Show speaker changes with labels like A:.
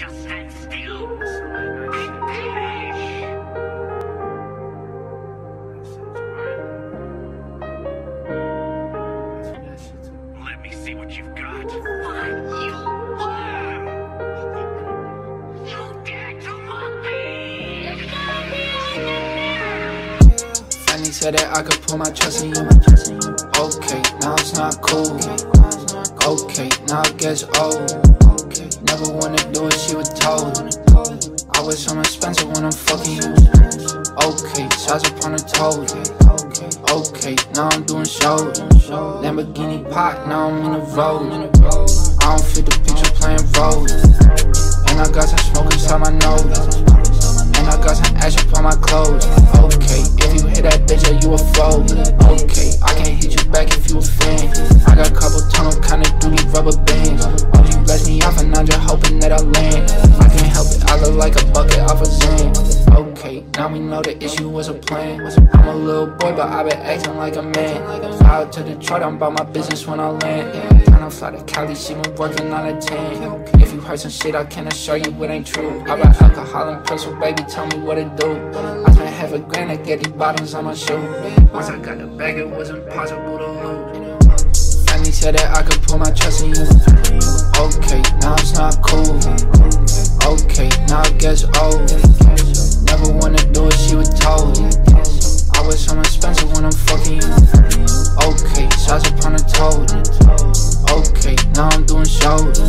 A: Just stand still. Let me see what you've got.
B: Said that I could put my trust in you. Okay, now it's not cool. Okay, now I guess old. Never wanna do it, she was told. I wish I'm expensive when I'm fucking you. Okay, shots upon the toes. Okay, now I'm doing shows. Lamborghini pot, now I'm in the Rolls. I don't fit the picture playing roles. And I got some smoke inside my nose. And I got some ash up on my clothes. That I land. I can't help it, I look like a bucket off a Xan. Okay, now we know the issue was a plan. I'm a little boy, but I been acting like a man. Out to Detroit, I'm about my business when I land. To fly to Cali, she been working on a tan. If you heard some shit, I can assure you it ain't true. I got alcohol and so baby, tell me what it do. I spent half a grand to get these bottoms on my shoe. Once I got the bag, it was impossible to lose. Said that I could put my trust in you. Okay, now it's not cool. Okay, now I guess old. Never wanna do it, she was told. I wish I'm expensive when I'm fucking you. Okay, shots upon the toes. Okay, now I'm doing shows.